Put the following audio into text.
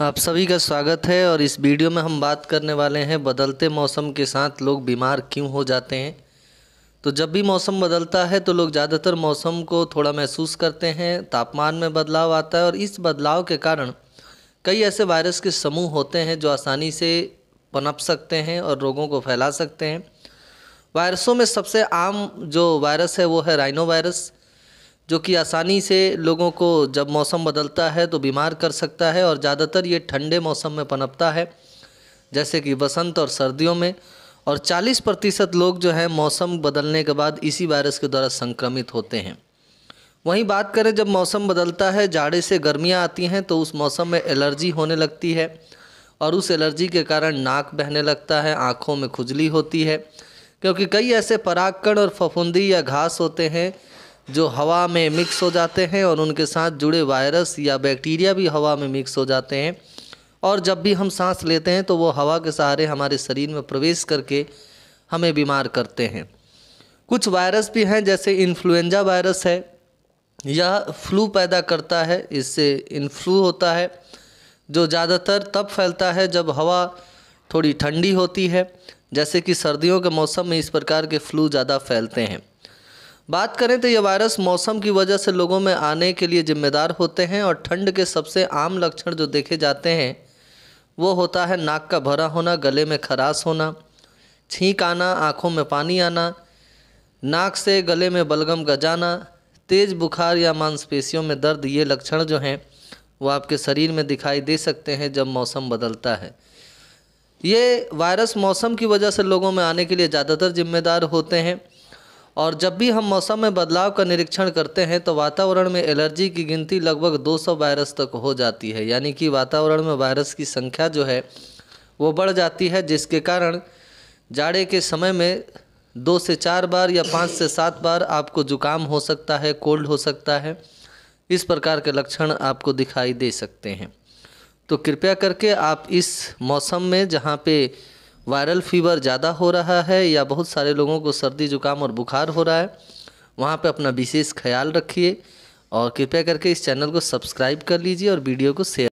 आप सभी का स्वागत है और इस वीडियो में हम बात करने वाले हैं, बदलते मौसम के साथ लोग बीमार क्यों हो जाते हैं? तो जब भी मौसम बदलता है तो लोग ज़्यादातर मौसम को थोड़ा महसूस करते हैं, तापमान में बदलाव आता है और इस बदलाव के कारण कई ऐसे वायरस के समूह होते हैं जो आसानी से पनप सकते हैं और रोगों को फैला सकते हैं। वायरसों में सबसे आम जो वायरस है वो है राइनो वायरस जो कि आसानी से लोगों को जब मौसम बदलता है तो बीमार कर सकता है और ज़्यादातर ये ठंडे मौसम में पनपता है, जैसे कि बसंत और सर्दियों में। और 40 प्रतिशत लोग जो है मौसम बदलने के बाद इसी वायरस के द्वारा संक्रमित होते हैं। वहीं बात करें जब मौसम बदलता है, जाड़े से गर्मियाँ आती हैं तो उस मौसम में एलर्जी होने लगती है और उस एलर्जी के कारण नाक बहने लगता है, आँखों में खुजली होती है। क्योंकि कई ऐसे परागकण और फफूंदी या घास होते हैं जो हवा में मिक्स हो जाते हैं और उनके साथ जुड़े वायरस या बैक्टीरिया भी हवा में मिक्स हो जाते हैं। और जब भी हम सांस लेते हैं तो वो हवा के सहारे हमारे शरीर में प्रवेश करके हमें बीमार करते हैं। कुछ वायरस भी हैं, जैसे इन्फ्लुएंजा वायरस है। यह फ्लू पैदा करता है, इससे इन्फ्लू होता है, जो ज़्यादातर तब फैलता है जब हवा थोड़ी ठंडी होती है। जैसे कि सर्दियों के मौसम में इस प्रकार के फ्लू ज़्यादा फैलते हैं। बात करें तो ये वायरस मौसम की वजह से लोगों में आने के लिए जिम्मेदार होते हैं और ठंड के सबसे आम लक्षण जो देखे जाते हैं, वो होता है नाक का भरा होना, गले में खराश होना, छींक आना, आँखों में पानी आना, नाक से गले में बलगम गजाना, तेज़ बुखार या मांसपेशियों में दर्द। ये लक्षण जो हैं, वो आपके शरीर में दिखाई दे सकते हैं जब मौसम बदलता है। ये वायरस मौसम की वजह से लोगों में आने के लिए ज़्यादातर जिम्मेदार होते हैं। और जब भी हम मौसम में बदलाव का निरीक्षण करते हैं तो वातावरण में एलर्जी की गिनती लगभग 200 वायरस तक हो जाती है। यानी कि वातावरण में वायरस की संख्या जो है, वो बढ़ जाती है, जिसके कारण जाड़े के समय में दो से चार बार या पाँच से सात बार आपको जुकाम हो सकता है, कोल्ड हो सकता है। इस प्रकार के लक्षण आपको दिखाई दे सकते हैं। तो कृपया करके आप इस मौसम में जहाँ पे वायरल फीवर ज़्यादा हो रहा है या बहुत सारे लोगों को सर्दी, जुकाम और बुखार हो रहा है, वहाँ पे अपना विशेष ख्याल रखिए और कृपया करके इस चैनल को सब्सक्राइब कर लीजिए और वीडियो को शेयर